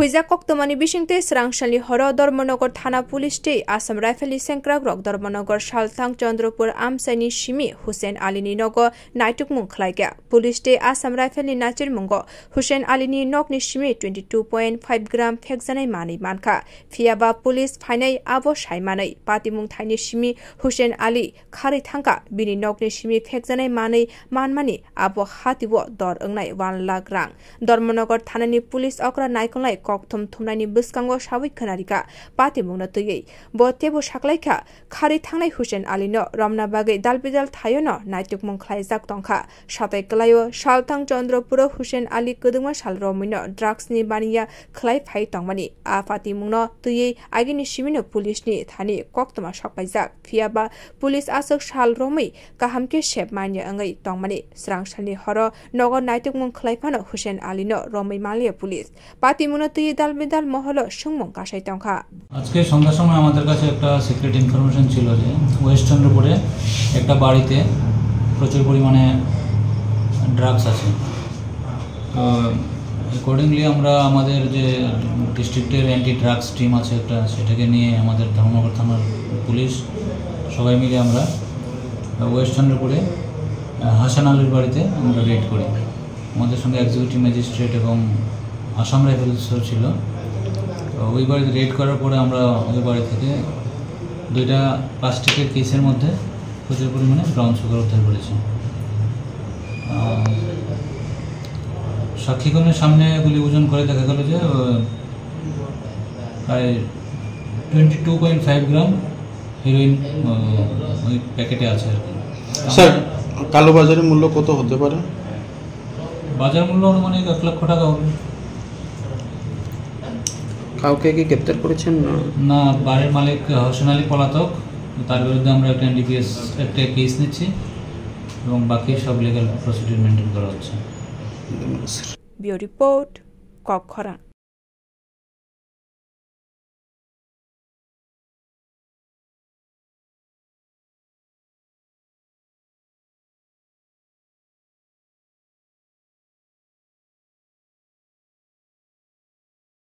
খুইজা কক্তমানি বিশিংতে স্রাংশালি হর ধর্মনগর থানা পুলিশটি আসাম রাইফেলি সেংক্রাগ্রক ধর্মনগর সালথাং চন্দ্রপুর আমসাইনি সিমি হুসেন আলীনি নগ নাইটুক মুং খালাইগা পুলিশটি আসাম রাইফেলনি নাচির মুঙ্গ। হুসেন আলীনি নগনি Simi twenty two point five gram ফেকজানাই মানি মানখা। ফিয়াবা পুলিশ ফাইনাই আব সাইমানাই। পাতিমুং থাইনি সিমি হুসেন আলী খাरै थांखा बिनि नगनि सिमि फेकजानाय मानै मानमानि आब हातिब दर ओंनाय वान लाख रां धर्मनगर थानायनि पुलिस अग्रा नायखंलाय kok thom thumnani biskango shawik khanarika pati mungna tuyei bo tebo shaklaikha khari thangnai Hussein Ali no ramna bagai dalbidal thayo no naituk mung khlai jak tongkha shatai klayo shaltang chandrapuro Hussein Ali kudungma shalro muino drugs ni baniya khlai phai tongmani a pati mungno tuyei agini shimino police ni thani kok toma shakpaijak phiaba police asok shalromai kahamke shep manya angai tongmani srang shalni horo নগর নাইটক মুং খ্লাইফানো হুসেন আলী ন রমই Malia police পাতি মুনত dal বিদাল মহল সুমং কাশাই টংখা। আজকে সন্ধ্যার সময় আমাদের কাছে একটা সিক্রেট ইনফরমেশন ছিল যে ওয়েস্ট চন্দ্রপুরে একটা বাড়িতে প্রচুর পরিমাণে ড্রাগস আছে। তো অ্যাকর্ডিংলি আমরা আমাদের যে ডিস্ট্রিক্টের অ্যান্টি ড্রাগস টিম আছে একটা, সেটাকে নিয়ে আমাদের ধর্মনগর থানার পুলিশ সবাই মিলে আমরা ওয়েস্ট চন্দ্রপুরে হাসান আলীর বাড়িতে আমরা রেড করি। আমাদের সঙ্গে এক্সিকিউটিভ ম্যাজিস্ট্রেট এবং আসাম রাইফেলসও ছিল। তো ওই বাড়িতে রেড করার পরে আমরা ওই বাড়ি থেকে দুইটা প্লাস্টিকের কেসের মধ্যে প্রচুর পরিমাণে ব্রাউন সুগার উদ্ধার করেছি। সাক্ষীগণের সামনে এগুলি ওজন করে দেখা গেল যে প্রায় twenty two point five gram heroin ওই প্যাকেটে আছে আর কি। স্যার কালোবাজারের মূল্য কত হতে পারে? বাজার মূল্য অনুমানিক এক লক্ষ টাকা হবে। কাউকে কি গ্রেপ্তার করেছেন? না না বাড়ির মালিক হোসেনালী পলাতক। তার বিরুদ্ধে আমরা একটা এনডিপিএস একটা কেস নিচ্ছি এবং বাকি সব লিগাল প্রসিডিউর মেনটেন করা হচ্ছে। Bio report কক্ষরা